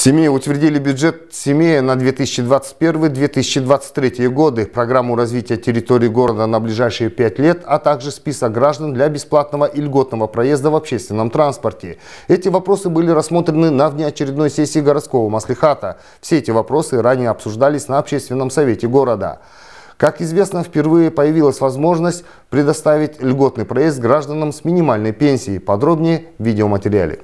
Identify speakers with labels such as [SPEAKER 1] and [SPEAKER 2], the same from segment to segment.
[SPEAKER 1] В Семее утвердили бюджет Семея на 2021-2023 годы, программу развития территории города на ближайшие пять лет, а также список граждан для бесплатного и льготного проезда в общественном транспорте. Эти вопросы были рассмотрены на внеочередной сессии городского маслихата. Все эти вопросы ранее обсуждались на общественном совете города. Как известно, впервые появилась возможность предоставить льготный проезд гражданам с минимальной пенсией. Подробнее в видеоматериале.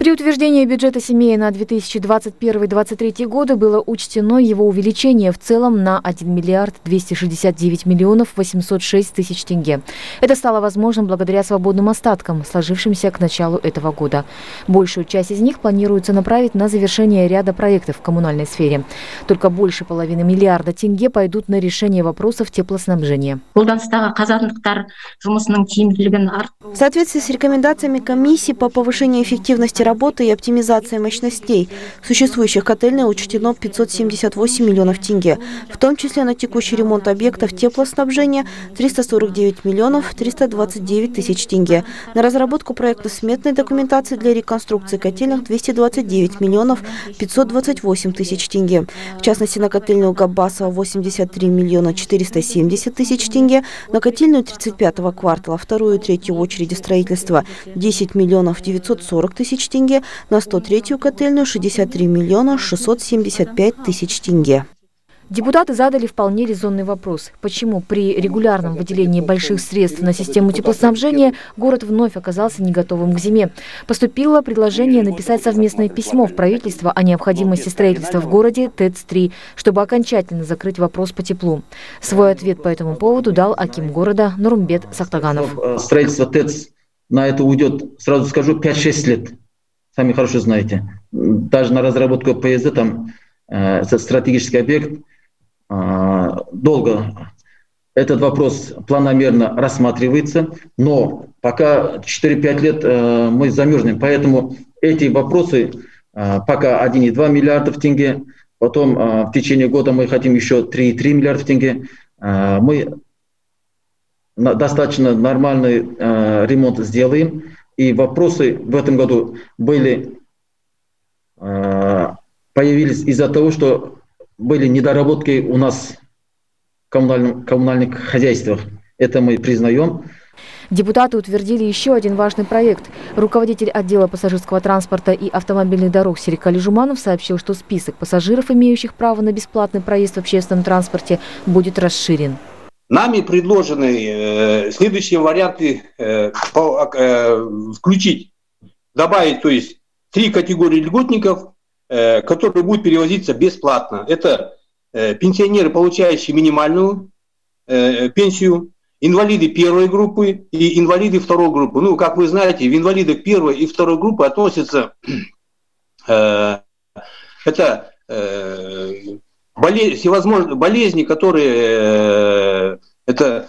[SPEAKER 2] При утверждении бюджета семьи на 2021-2023 годы было учтено его увеличение в целом на 1 миллиард 269 миллионов 806 тысяч тенге. Это стало возможным благодаря свободным остаткам, сложившимся к началу этого года. Большую часть из них планируется направить на завершение ряда проектов в коммунальной сфере. Только больше половины миллиарда тенге пойдут на решение вопросов теплоснабжения. В
[SPEAKER 3] соответствии с рекомендациями комиссии по повышению эффективности работы и оптимизации мощностей существующих котельной учтено 578 миллионов тенге, в том числе на текущий ремонт объектов теплоснабжения 349 миллионов 329 тысяч тенге, на разработку проекта сметной документации для реконструкции котельных 229 миллионов 528 тысяч тенге, в частности на котельную Габбасова 83 миллиона 470 тысяч тенге, на котельную 35-го квартала, вторую и третью очереди строительства 10 миллионов 940 тысяч тенге, тенге, на 103-ю котельную 63 миллиона 675 тысяч тенге.
[SPEAKER 2] Депутаты задали вполне резонный вопрос. Почему при регулярном выделении больших средств на систему теплоснабжения город вновь оказался не готовым к зиме? Поступило предложение написать совместное письмо в правительство о необходимости строительства в городе ТЭЦ-3, чтобы окончательно закрыть вопрос по теплу. Свой ответ по этому поводу дал Аким города Нурмбет Сахтаганов.
[SPEAKER 4] Строительство ТЭЦ на это уйдет, сразу скажу, 5-6 лет сами хорошо знаете. Даже на разработку ПСД там э, стратегический объект э, долго этот вопрос планомерно рассматривается, но пока 4-5 лет э, мы замерзнем. Поэтому эти вопросы э, пока 1,2 миллиардов тенге, потом э, в течение года мы хотим еще 3,3 миллиардов тенге. Э, мы на, достаточно нормальный э, ремонт сделаем. И вопросы в этом году были, а, появились из-за того, что были недоработки у нас в коммунальном, коммунальных хозяйствах. Это мы признаем.
[SPEAKER 2] Депутаты утвердили еще один важный проект. Руководитель отдела пассажирского транспорта и автомобильных дорог Серикали Жуманов сообщил, что список пассажиров, имеющих право на бесплатный проезд в общественном транспорте, будет расширен.
[SPEAKER 5] Нами предложены э, следующие варианты э, по, э, включить, добавить, то есть три категории льготников, э, которые будут перевозиться бесплатно. Это э, пенсионеры, получающие минимальную э, пенсию, инвалиды первой группы и инвалиды второй группы. Ну, как вы знаете, в инвалиды первой и второй группы относятся э, это э, болезни, всевозможные болезни, которые, э, это,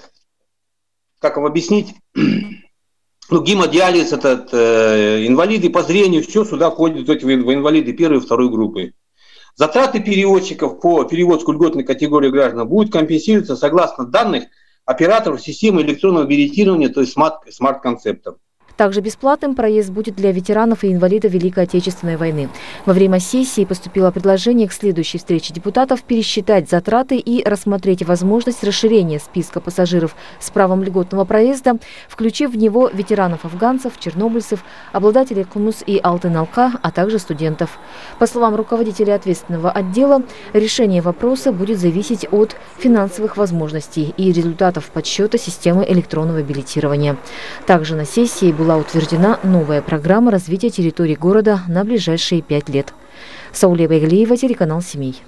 [SPEAKER 5] как вам объяснить, ну, гемодиализ, этот, э, инвалиды по зрению, все сюда входит в инвалиды первой и второй группы. Затраты переводчиков по переводской льготной категории граждан будут компенсироваться согласно данных операторов системы электронного билетирования, то есть смарт-концептов.
[SPEAKER 2] Также бесплатным проезд будет для ветеранов и инвалидов Великой Отечественной войны. Во время сессии поступило предложение к следующей встрече депутатов пересчитать затраты и рассмотреть возможность расширения списка пассажиров с правом льготного проезда, включив в него ветеранов-афганцев, чернобыльцев, обладателей Кумус и Алтын-Алка, а также студентов. По словам руководителя ответственного отдела, решение вопроса будет зависеть от финансовых возможностей и результатов подсчета системы электронного билетирования. Также на сессии была утверждена новая программа развития территории города на ближайшие пять лет. Сауле Байгалиева, телеканал «Семей».